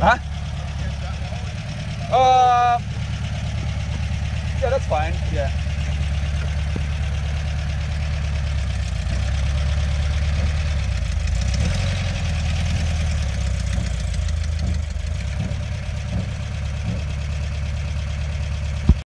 Huh? Uh, yeah, that's fine. Yeah.